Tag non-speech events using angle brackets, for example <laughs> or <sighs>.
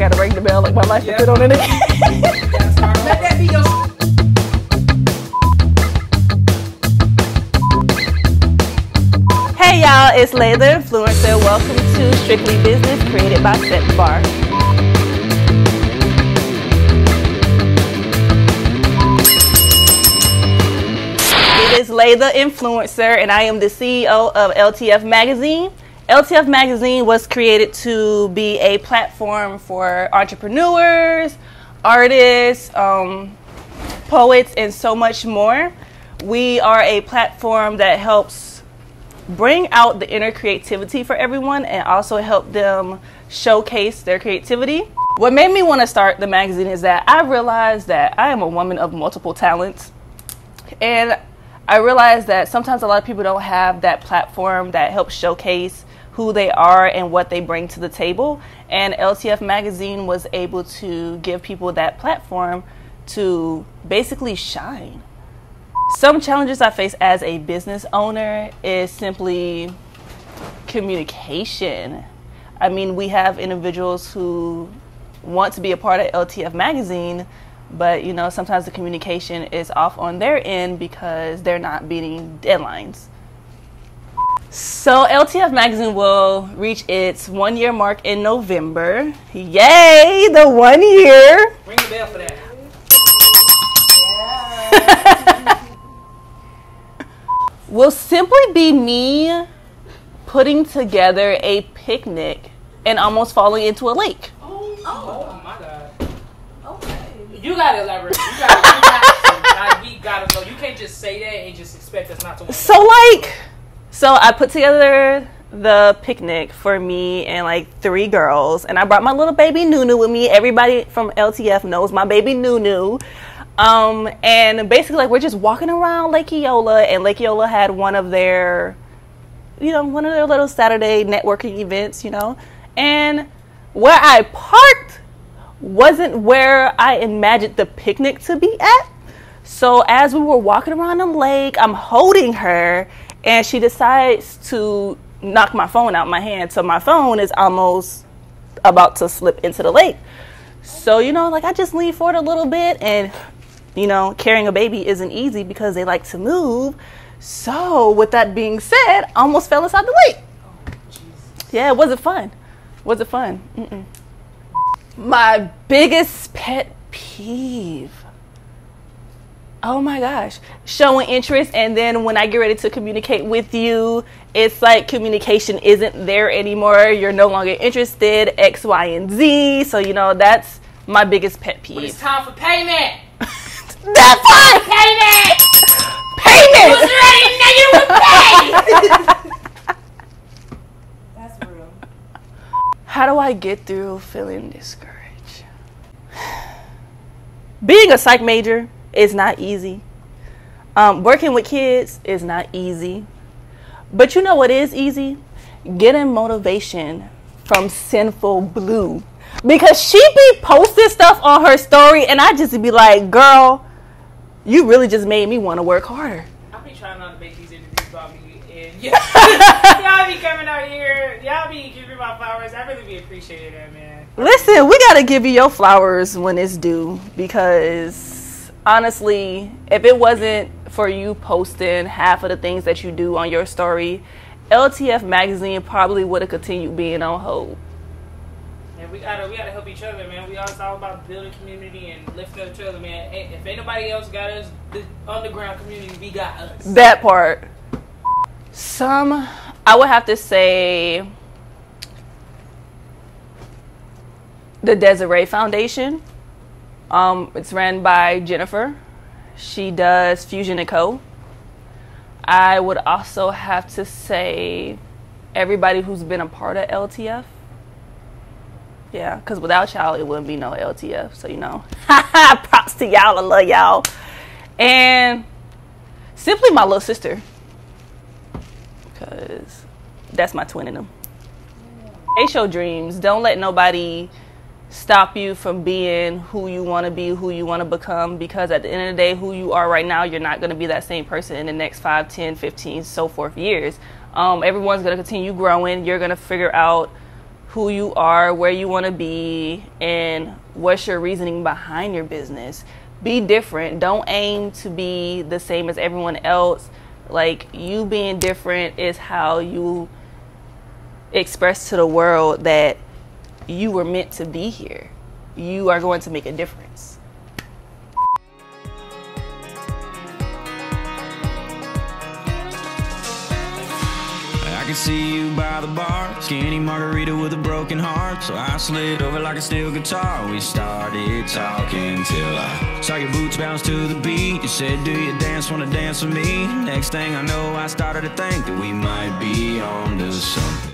gotta ring the bell like my life yep. on it. <laughs> Let that be your. Hey y'all, it's Lae The Influencer. Welcome to Strictly Business created by Set Bar. It is Lae The Influencer, and I am the CEO of LTF Magazine. LTF Magazine was created to be a platform for entrepreneurs, artists, um, poets, and so much more. We are a platform that helps bring out the inner creativity for everyone and also help them showcase their creativity. What made me want to start the magazine is that I realized that I am a woman of multiple talents. And I realized that sometimes a lot of people don't have that platform that helps showcase who they are and what they bring to the table. And LTF Magazine was able to give people that platform to basically shine. Some challenges I face as a business owner is simply communication. I mean, we have individuals who want to be a part of LTF Magazine, but you know, sometimes the communication is off on their end because they're not meeting deadlines. So LTF Magazine will reach its one year mark in November. Yay, the one year. Ring the bell for that. <laughs> will simply be me putting together a picnic and almost falling into a lake. Oh, oh my god. Okay. You gotta elaborate. You gotta, you gotta, we gotta know. You can't just say that and just expect us not to. So like so I put together the picnic for me and like three girls, and I brought my little baby Nunu with me. Everybody from LTF knows my baby Nunu. Um, and basically, like we're just walking around Lake Eola, and Lake Eola had one of their, you know, one of their little Saturday networking events, you know, and where I parked wasn't where I imagined the picnic to be at. So as we were walking around the lake, I'm holding her and she decides to knock my phone out my hand. So my phone is almost about to slip into the lake. So, you know, like I just lean forward a little bit and, you know, carrying a baby isn't easy because they like to move. So, with that being said, I almost fell inside the lake. yeah, was it fun. Was it fun? Mm-mm. My biggest pet peeve Oh my gosh. Showing interest and then when I get ready to communicate with you, it's like communication isn't there anymore. You're no longer interested, X, Y, and Z. So, you know, that's my biggest pet peeve. But it's time for payment. <laughs> that's time payment. Payment. Who's ready? Now you pay. <laughs> that's real. How do I get through feeling discouraged? <sighs> Being a psych major, is not easy. Um, working with kids is not easy. But you know what is easy? Getting motivation from Sinful Blue. Because she be posting stuff on her story and I just be like, girl, you really just made me want to work harder. I be trying not to make these interviews about me and yeah. <laughs> <laughs> y'all be coming out here, y'all be giving my flowers. I really be appreciating that, man. Listen, we gotta give you your flowers when it's due because honestly, if it wasn't for you posting half of the things that you do on your story, LTF magazine probably would have continued being on hold. And we gotta we gotta help each other, man. We all all about building community and lifting each other, man. If anybody else got us, the underground community, we got us. That part. Some, I would have to say, the Desiree Foundation um, it's ran by Jennifer. She does Fusion & Co. I would also have to say everybody who's been a part of LTF. Yeah, because without y'all, it wouldn't be no LTF. So, you know, <laughs> props to y'all. I love y'all. And simply my little sister. Because that's my twin in them. Chase your dreams. Don't let nobody stop you from being who you want to be, who you want to become. Because at the end of the day, who you are right now, you're not going to be that same person in the next 5, 10, 15, so forth years. Um, everyone's going to continue growing. You're going to figure out who you are, where you want to be, and what's your reasoning behind your business. Be different. Don't aim to be the same as everyone else. Like, you being different is how you express to the world that you were meant to be here. You are going to make a difference. I can see you by the bar, skinny margarita with a broken heart. So I slid over like a steel guitar. We started talking till I saw your boots bounce to the beat. You said, Do you dance? Wanna dance with me? Next thing I know, I started to think that we might be on to something.